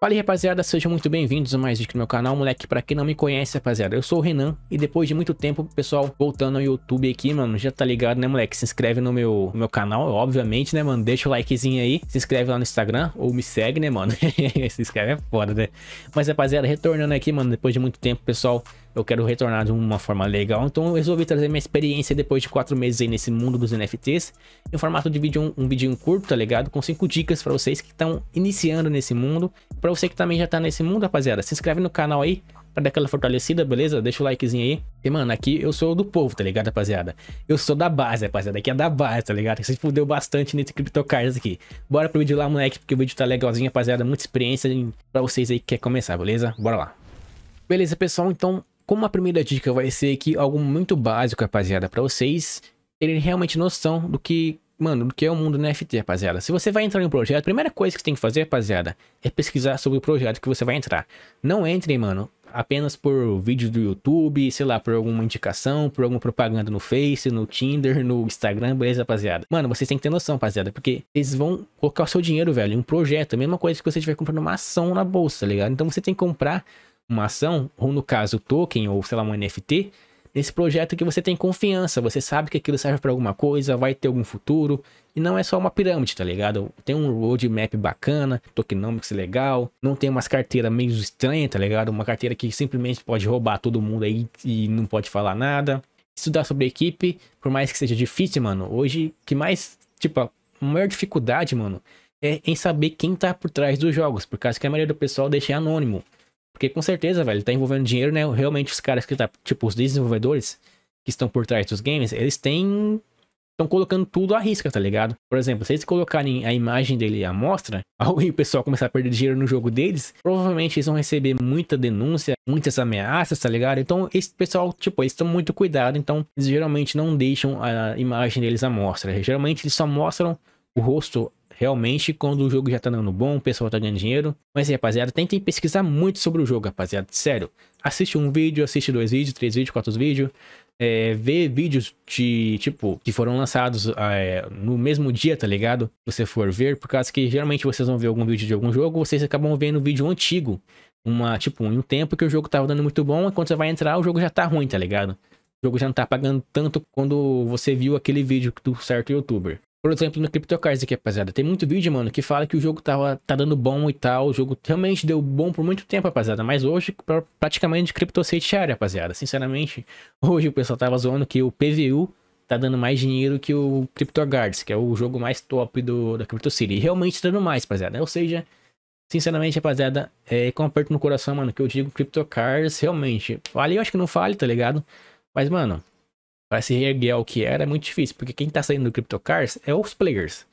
Fala aí, rapaziada, sejam muito bem-vindos a mais vídeo no meu canal, moleque, pra quem não me conhece, rapaziada, eu sou o Renan, e depois de muito tempo, pessoal, voltando ao YouTube aqui, mano, já tá ligado, né, moleque, se inscreve no meu, no meu canal, obviamente, né, mano, deixa o likezinho aí, se inscreve lá no Instagram, ou me segue, né, mano, se inscreve é foda, né, mas, rapaziada, retornando aqui, mano, depois de muito tempo, pessoal, eu quero retornar de uma forma legal, então eu resolvi trazer minha experiência depois de quatro meses aí nesse mundo dos NFTs, em formato de vídeo, um, um vídeo curto, tá ligado, com cinco dicas pra vocês que estão iniciando nesse mundo, pra você que também já tá nesse mundo, rapaziada, se inscreve no canal aí, pra dar aquela fortalecida, beleza? Deixa o likezinho aí. E, mano, aqui eu sou do povo, tá ligado, rapaziada? Eu sou da base, rapaziada. Aqui é da base, tá ligado? Você fudeu bastante nesse CryptoCards aqui. Bora pro vídeo lá, moleque, porque o vídeo tá legalzinho, rapaziada. Muita experiência pra vocês aí que quer começar, beleza? Bora lá. Beleza, pessoal, então, como a primeira dica vai ser aqui algo muito básico, rapaziada, pra vocês terem realmente noção do que Mano, do que é o mundo NFT, rapaziada. Se você vai entrar em um projeto, a primeira coisa que você tem que fazer, rapaziada, é pesquisar sobre o projeto que você vai entrar. Não entre, mano, apenas por vídeo do YouTube, sei lá, por alguma indicação, por alguma propaganda no Face, no Tinder, no Instagram, beleza, rapaziada? Mano, vocês têm que ter noção, rapaziada, porque eles vão colocar o seu dinheiro, velho, em um projeto. A mesma coisa que você estiver comprando uma ação na bolsa, tá ligado? Então você tem que comprar uma ação, ou no caso, token, ou sei lá, um NFT, nesse projeto que você tem confiança, você sabe que aquilo serve para alguma coisa, vai ter algum futuro, e não é só uma pirâmide, tá ligado? Tem um roadmap bacana, tokenomics legal, não tem umas carteiras meio estranhas, tá ligado? Uma carteira que simplesmente pode roubar todo mundo aí e não pode falar nada. Estudar sobre equipe, por mais que seja difícil, mano, hoje, que mais, tipo, a maior dificuldade, mano, é em saber quem tá por trás dos jogos, por causa que a maioria do pessoal deixa anônimo. Porque com certeza, velho, tá envolvendo dinheiro, né? Realmente os caras que tá, tipo, os desenvolvedores que estão por trás dos games, eles têm estão colocando tudo à risca, tá ligado? Por exemplo, se eles colocarem a imagem dele à mostra, ao o pessoal começar a perder dinheiro no jogo deles, provavelmente eles vão receber muita denúncia, muitas ameaças, tá ligado? Então, esse pessoal, tipo, eles estão muito cuidado, então eles geralmente não deixam a imagem deles à mostra. Geralmente eles só mostram o rosto realmente quando o jogo já tá dando bom, o pessoal tá ganhando dinheiro. Mas aí, rapaziada, tentem pesquisar muito sobre o jogo, rapaziada. Sério. Assiste um vídeo, assiste dois vídeos, três vídeos, quatro vídeos. É, vê vídeos de, tipo, que foram lançados é, no mesmo dia, tá ligado? Você for ver, por causa que geralmente vocês vão ver algum vídeo de algum jogo, vocês acabam vendo vídeo antigo. Uma, tipo, em um tempo que o jogo tava dando muito bom, e quando você vai entrar, o jogo já tá ruim, tá ligado? O jogo já não tá pagando tanto quando você viu aquele vídeo do certo youtuber. Por exemplo, no CryptoCards aqui, rapaziada, tem muito vídeo, mano, que fala que o jogo tava, tá dando bom e tal. O jogo realmente deu bom por muito tempo, rapaziada. Mas hoje, pra, praticamente, CryptoState share, rapaziada. Sinceramente, hoje o pessoal tava zoando que o PVU tá dando mais dinheiro que o CryptoGuards, que é o jogo mais top do, da CryptoCity. E realmente tá dando mais, rapaziada. Ou seja, sinceramente, rapaziada, é com um aperto no coração, mano, que eu digo CryptoCards, realmente. Vale, eu acho que não fale, tá ligado? Mas, mano, para se reerguer ao que era é muito difícil, porque quem tá saindo do CryptoCars é os players.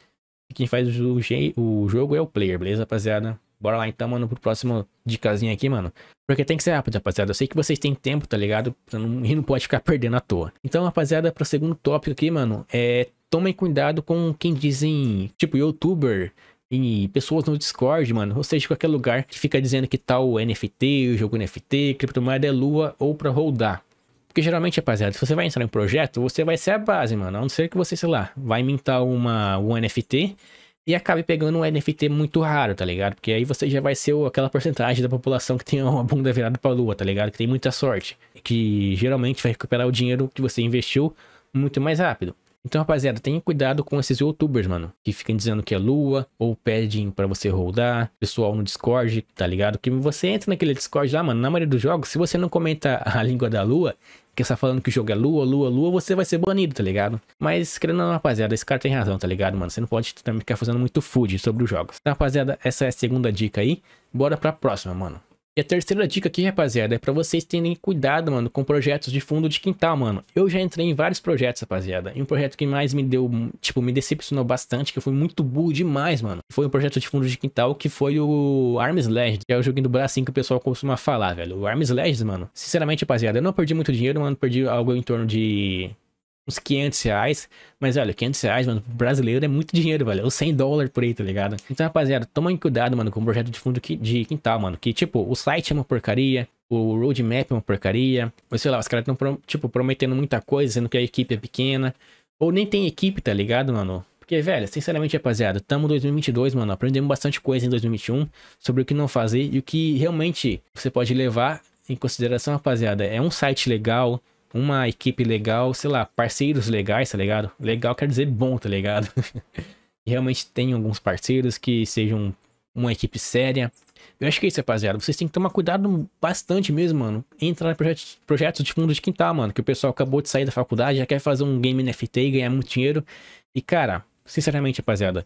E quem faz o, o jogo é o player, beleza, rapaziada? Bora lá então, mano, pro próximo dicasinha aqui, mano. Porque tem que ser rápido, rapaziada. Eu sei que vocês têm tempo, tá ligado? Não, e não pode ficar perdendo à toa. Então, rapaziada, pro segundo tópico aqui, mano, é... Tomem cuidado com quem dizem, tipo, youtuber e pessoas no Discord, mano. Ou seja, qualquer lugar que fica dizendo que tal NFT, o jogo NFT, criptomoeda é lua ou pra rodar. Porque geralmente, rapaziada, se você vai entrar em um projeto, você vai ser a base, mano. A não ser que você, sei lá, vai mintar uma, um NFT e acabe pegando um NFT muito raro, tá ligado? Porque aí você já vai ser aquela porcentagem da população que tem uma bunda virada pra lua, tá ligado? Que tem muita sorte. Que geralmente vai recuperar o dinheiro que você investiu muito mais rápido. Então, rapaziada, tenha cuidado com esses youtubers, mano, que ficam dizendo que é lua ou pedem para você rodar, pessoal no Discord, tá ligado? Que você entra naquele Discord lá, mano, na maioria dos jogos, se você não comenta a língua da lua, que está falando que o jogo é lua, lua, lua, você vai ser banido, tá ligado? Mas, querendo ou não, rapaziada, esse cara tem razão, tá ligado, mano? Você não pode também ficar fazendo muito food sobre os jogos. Então, rapaziada, essa é a segunda dica aí. Bora pra próxima, mano. E a terceira dica aqui, rapaziada, é pra vocês terem cuidado, mano, com projetos de fundo de quintal, mano. Eu já entrei em vários projetos, rapaziada. E um projeto que mais me deu, tipo, me decepcionou bastante, que fui muito burro demais, mano. Foi um projeto de fundo de quintal que foi o Arms Legends, que é o joguinho do bracinho que o pessoal costuma falar, velho. O Arms Legends, mano. Sinceramente, rapaziada, eu não perdi muito dinheiro, mano. Perdi algo em torno de uns 500 reais. Mas, olha, 500 reais, mano, brasileiro é muito dinheiro, velho. É 100 dólares por aí, tá ligado? Então, rapaziada, tomem cuidado, mano, com o projeto de fundo de quintal, mano. Que, tipo, o site é uma porcaria, o roadmap é uma porcaria. Ou sei lá, os caras estão, tipo, prometendo muita coisa, sendo que a equipe é pequena. Ou nem tem equipe, tá ligado, mano? Porque, velho, sinceramente, rapaziada, tamo em 2022, mano. Aprendemos bastante coisa em 2021 sobre o que não fazer e o que realmente você pode levar em consideração, rapaziada. É um site legal, uma equipe legal, sei lá, parceiros legais, tá ligado? Legal quer dizer bom, tá ligado? realmente tem alguns parceiros que sejam uma equipe séria. Eu acho que é isso, rapaziada. Vocês têm que tomar cuidado bastante mesmo, mano. Entrar em projetos, projetos de fundo de quintal, mano. Que o pessoal acabou de sair da faculdade, já quer fazer um game NFT e ganhar muito dinheiro. E, cara, sinceramente, rapaziada,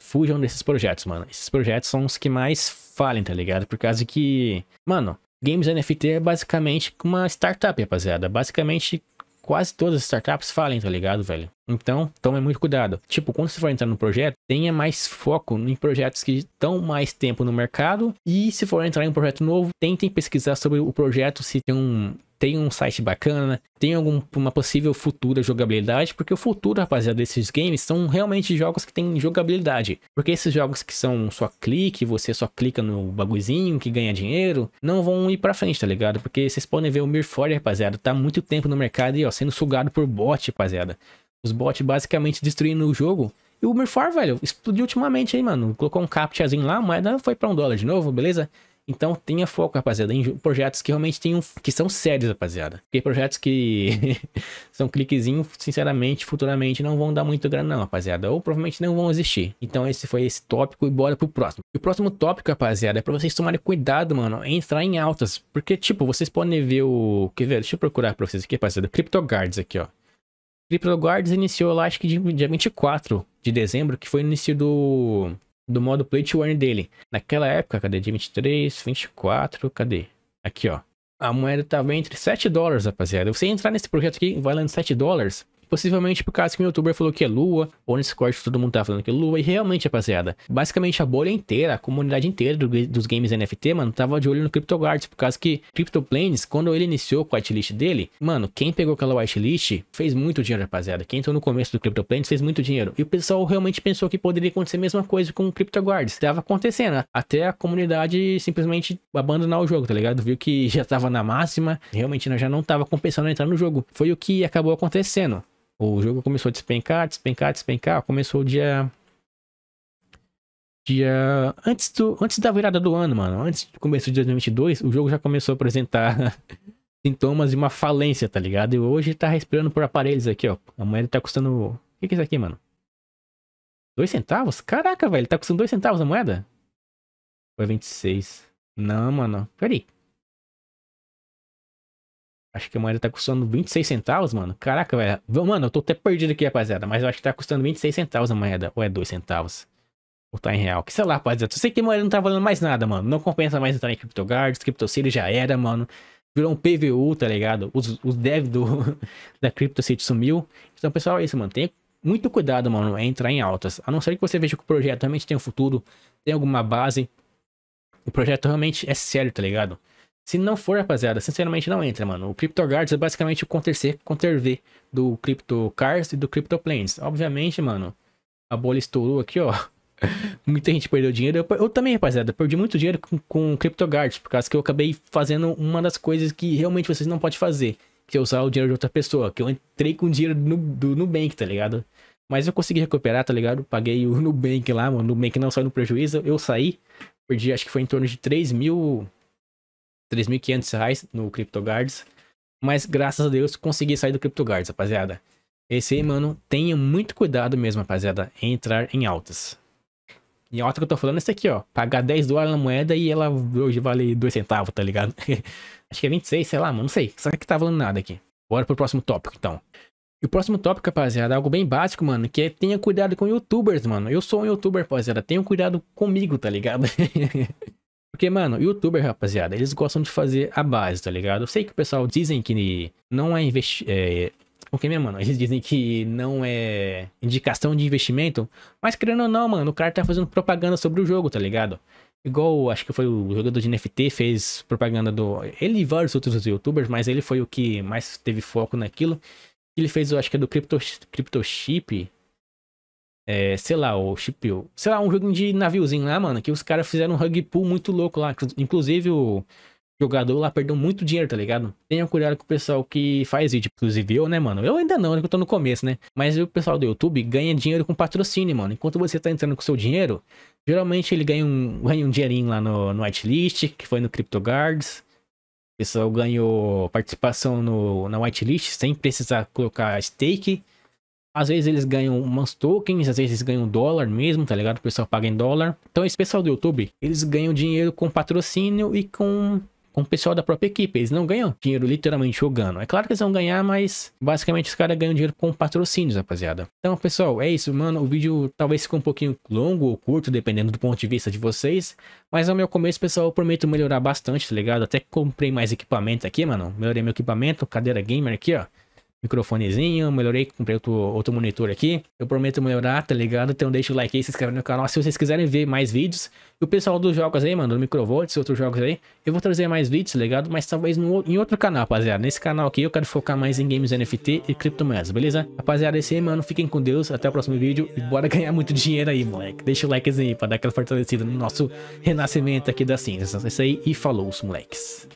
fujam desses projetos, mano. Esses projetos são os que mais falem, tá ligado? Por causa que, mano, games NFT é basicamente uma startup, rapaziada. Basicamente, quase todas as startups falem, tá ligado, velho? Então, tome muito cuidado. Tipo, quando você for entrar no projeto, tenha mais foco em projetos que estão mais tempo no mercado. E se for entrar em um projeto novo, tentem pesquisar sobre o projeto, se tem um tem um site bacana, tem alguma possível futura jogabilidade, porque o futuro, rapaziada, desses games são realmente jogos que têm jogabilidade. Porque esses jogos que são só clique, você só clica no bagulhozinho que ganha dinheiro, não vão ir pra frente, tá ligado? Porque vocês podem ver o Mirford, rapaziada, tá muito tempo no mercado e ó, sendo sugado por bot, rapaziada. Os bots basicamente destruindo o jogo. E o Mirfor, velho, explodiu ultimamente aí, mano. Colocou um captchazinho lá, moeda foi pra um dólar de novo, beleza? Então tenha foco, rapaziada, em projetos que realmente tenham, que são sérios, rapaziada. Porque projetos que são cliquezinho, sinceramente, futuramente não vão dar muito grana não, rapaziada. Ou provavelmente não vão existir. Então esse foi esse tópico e bora pro próximo. E o próximo tópico, rapaziada, é pra vocês tomarem cuidado, mano, em entrar em altas. Porque, tipo, vocês podem ver o... Quer ver? Deixa eu procurar pra vocês aqui, rapaziada. CryptoGuards aqui, ó. CryptoGuards iniciou lá, acho que dia 24 de dezembro, que foi o início do do modo Play to Earn dele. Naquela época, cadê? De 23, 24, cadê? Aqui, ó. A moeda tava entre 7 dólares, rapaziada. Você entrar nesse projeto aqui, valendo 7 dólares, Possivelmente por causa que o youtuber falou que é lua, ou nesse corte todo mundo tá falando que é lua, e realmente, rapaziada, basicamente a bolha inteira, a comunidade inteira do, dos games NFT, mano, tava de olho no CryptoGuards, por causa que CryptoPlanes, quando ele iniciou com a whitelist dele, mano, quem pegou aquela whitelist fez muito dinheiro, rapaziada. Quem entrou no começo do CryptoPlanes fez muito dinheiro. E o pessoal realmente pensou que poderia acontecer a mesma coisa com o CryptoGuards. Tava acontecendo, até a comunidade simplesmente abandonar o jogo, tá ligado? Viu que já tava na máxima, realmente já não tava compensando entrar no jogo. Foi o que acabou acontecendo. O jogo começou a despencar, despencar, despencar. Começou o dia. Dia. Antes, do, antes da virada do ano, mano. Antes do começo de 2022, o jogo já começou a apresentar sintomas de uma falência, tá ligado? E hoje tá respirando por aparelhos aqui, ó. A moeda tá custando. O que, que é isso aqui, mano? Dois centavos? Caraca, velho. Tá custando dois centavos a moeda? Foi 26. Não, mano. Peraí. Acho que a moeda tá custando 26 centavos, mano. Caraca, velho. Mano, eu tô até perdido aqui, rapaziada. Mas eu acho que tá custando 26 centavos a moeda. Ou é 2 centavos? Ou tá em real? Que sei lá, rapaziada. Eu sei que a moeda não tá valendo mais nada, mano. Não compensa mais entrar em CryptoGuards. CryptoCity já era, mano. Virou um PVU, tá ligado? Os, os devs do, da CryptoCity sumiu. Então, pessoal, é isso, mano. Tem muito cuidado, mano, em entrar em altas. A não ser que você veja que o projeto realmente tem um futuro, tem alguma base. O projeto realmente é sério, tá ligado? Se não for, rapaziada, sinceramente não entra, mano. O CryptoGuards é basicamente o Counter-C, Counter-V do CryptoCars e do CryptoPlanes. Obviamente, mano, a bolha estourou aqui, ó. Muita gente perdeu dinheiro. Eu, eu também, rapaziada, perdi muito dinheiro com, com CryptoGuards, por causa que eu acabei fazendo uma das coisas que realmente vocês não podem fazer, que é usar o dinheiro de outra pessoa. Que eu entrei com dinheiro no, do Nubank, tá ligado? Mas eu consegui recuperar, tá ligado? Paguei o Nubank lá, mano. O Nubank não saiu no prejuízo. Eu saí, perdi acho que foi em torno de 3 mil 3.500 reais no CryptoGuards. Mas graças a Deus consegui sair do CryptoGuards, rapaziada. Esse aí, mano, tenha muito cuidado mesmo, rapaziada, em entrar em altas. E a alta que eu tô falando é essa aqui, ó. Pagar 10 dólares na moeda e ela hoje vale 2 centavos, tá ligado? Acho que é 26, sei lá, mano, não sei. Só que tá falando nada aqui. Bora pro próximo tópico, então. E o próximo tópico, rapaziada, é algo bem básico, mano, que é tenha cuidado com youtubers, mano. Eu sou um youtuber, rapaziada, tenha cuidado comigo, tá ligado? Porque, mano, youtuber, rapaziada, eles gostam de fazer a base, tá ligado? Eu sei que o pessoal dizem que não é investir. É... Que mesmo, mano? Eles dizem que não é indicação de investimento. Mas querendo ou não, mano, o cara tá fazendo propaganda sobre o jogo, tá ligado? Igual, acho que foi o jogador de NFT fez propaganda do. Ele e vários outros youtubers, mas ele foi o que mais teve foco naquilo. Ele fez, eu acho que é do Crypto, Crypto Chip. É, sei lá, o Chip, sei lá, um jogo de naviozinho lá, mano, que os caras fizeram um rug pull muito louco lá. Inclusive, o jogador lá perdeu muito dinheiro, tá ligado? Tenha cuidado com o pessoal que faz vídeo. Inclusive eu, né, mano? Eu ainda não, né? Eu tô no começo, né? Mas o pessoal do YouTube ganha dinheiro com patrocínio, mano. Enquanto você tá entrando com seu dinheiro, geralmente ele ganha um, ganha um dinheirinho lá no, no whitelist, que foi no CryptoGuards. O pessoal ganhou participação no, na whitelist sem precisar colocar stake. Às vezes eles ganham umas tokens, às vezes eles ganham dólar mesmo, tá ligado? O pessoal paga em dólar. Então esse pessoal do YouTube, eles ganham dinheiro com patrocínio e com com o pessoal da própria equipe. Eles não ganham dinheiro literalmente jogando. É claro que eles vão ganhar, mas basicamente os caras ganham dinheiro com patrocínios, rapaziada. Então, pessoal, é isso, mano. O vídeo talvez ficou um pouquinho longo ou curto, dependendo do ponto de vista de vocês. Mas ao meu começo, pessoal, eu prometo melhorar bastante, tá ligado? Até comprei mais equipamento aqui, mano. Melhorei meu equipamento, cadeira gamer aqui, ó microfonezinho, melhorei, comprei outro, outro monitor aqui. Eu prometo melhorar, tá ligado? Então deixa o like aí, se inscreve no canal se vocês quiserem ver mais vídeos. E o pessoal dos jogos aí, mano, do Microvolts e outros jogos aí, eu vou trazer mais vídeos, tá ligado? Mas talvez no, em outro canal, rapaziada. Nesse canal aqui eu quero focar mais em games NFT e criptomoedas, beleza? Rapaziada, esse aí, mano, fiquem com Deus, até o próximo vídeo e bora ganhar muito dinheiro aí, moleque. Deixa o likezinho aí pra dar aquela fortalecida no nosso renascimento aqui das cinzas. Isso aí e falou, os moleques.